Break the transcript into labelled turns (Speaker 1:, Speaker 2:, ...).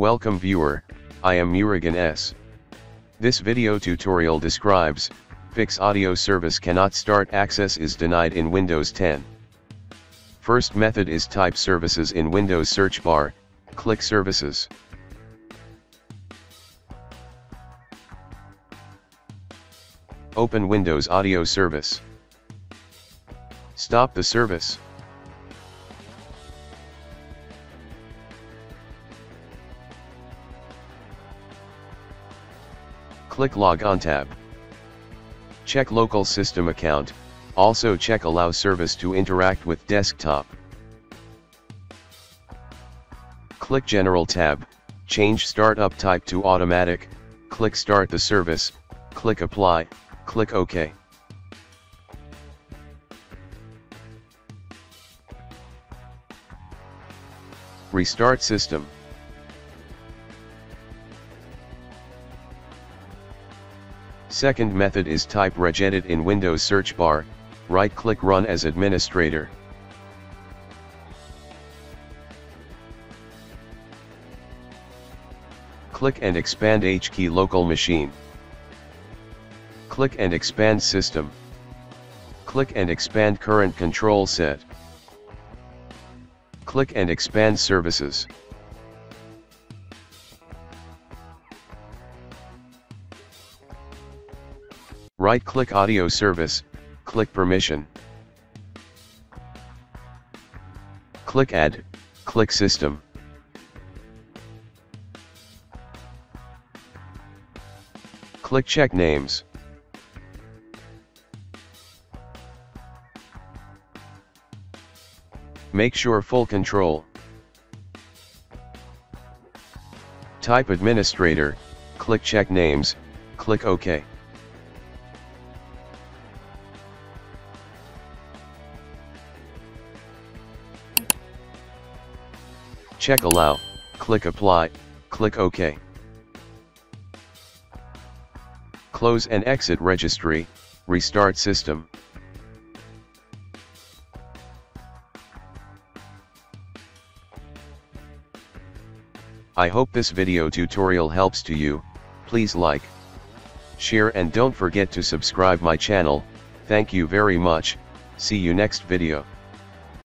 Speaker 1: Welcome viewer, I am Murugan S. This video tutorial describes, Fix audio service cannot start access is denied in Windows 10. First method is type services in Windows search bar, click services. Open Windows Audio Service. Stop the service. Click Log On tab. Check Local System Account, also check Allow Service to interact with desktop. Click General tab, change Startup type to Automatic, click Start the service, click Apply, click OK. Restart system. Second method is type regedit in Windows search bar, right click run as administrator. Click and expand H key local machine. Click and expand system. Click and expand current control set. Click and expand services. Right-click Audio Service, click Permission. Click Add, click System. Click Check Names. Make sure full control. Type Administrator, click Check Names, click OK. Check Allow, click Apply, click OK. Close and exit registry, restart system. I hope this video tutorial helps to you, please like, share and don't forget to subscribe my channel, thank you very much, see you next video.